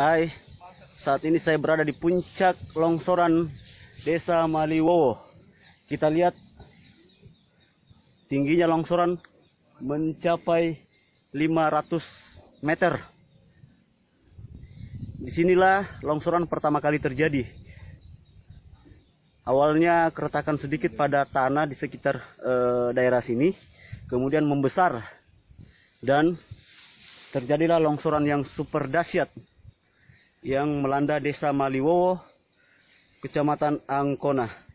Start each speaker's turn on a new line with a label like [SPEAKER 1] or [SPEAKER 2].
[SPEAKER 1] Hai, saat ini saya berada di puncak longsoran Desa Maliwowo. Kita lihat tingginya longsoran mencapai 500 meter. Di sinilah longsoran pertama kali terjadi. Awalnya keretakan sedikit pada tanah di sekitar eh, daerah sini, kemudian membesar dan terjadilah longsoran yang super dahsyat yang melanda desa Maliwowo, kecamatan Angkona.